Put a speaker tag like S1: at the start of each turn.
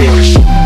S1: bitch.